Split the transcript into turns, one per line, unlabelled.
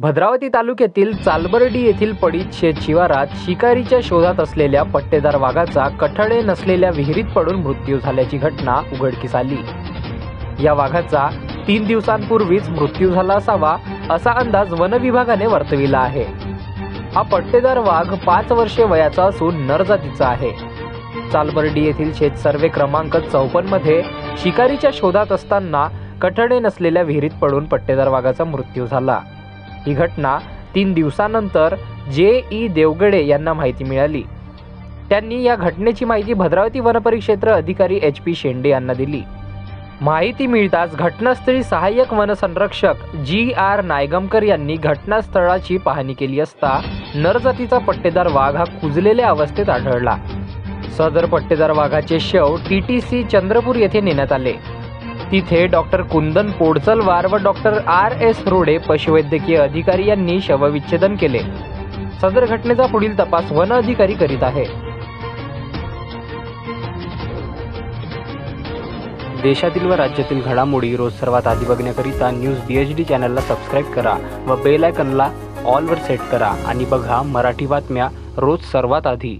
भद्रावती तालुक्यातील चालबर्डी येथील पडीत शेत शिवारात शिकारीच्या शोधात असलेल्या पट्टेदार वाघाचा कठडे नसलेल्या विहिरीत पडून मृत्यू झाल्याची घटना उघडकीस आली. या वाघाचा तीन दिवसांपूर्वीच मृत्यू झाला असावा असा अंदाज वन विभागाने वर्तविला आहे. हा पट्टेदार वाघ पाच वर्षे वयाचा असून नरजातीचा आहे. चालबर्डी येथील शेत सर्वे क्रमांक चौपन्नमध्ये शिकारीच्या शोधात असताना कठडे नसलेल्या विहिरीत पडून पट्टेदार वाघाचा मृत्यू झाला. ही घटना तीन दिवसानंतर जे ई देवगडे यांना माहिती मिळाली. त्यांनी या घटनेची माहिती भद्रावती वनपरिक्षेत्र अधिकारी एच पी शेंडे यांना दिली. माहिती मिळताच घटनास्थळी सहाय्यक वनसंरक्षक जी आर नायगमकर यांनी घटनास्थळाची पाहणी केली असता नरजातीचा पट्टेदार वाघ हा कुजलेल्या अवस्थेत आढळला. सदर पट्टेदार वाघाचे शव टी टी सी चंद्रपूर येथे नेण्यात आले. तिथे डॉक्टर कुंदन पोडचलवार व डॉक्टर आर एस रोडे पशुवैद्यकीय अधिकारी यांनी शवविच्छेदन केले. सदर घटनेचा पुढील तपास वन अधिकारी करीत आहे. देशातील व राज्यातील घडामोडी रोज सर्वात आधी बघण्याकरिता न्यूज बी एच डी चॅनलला सबस्क्राईब करा व बेल आयकनला ऑलवर सेट करा आणि बघा मराठी बातम्या रोज सर्वात आधी.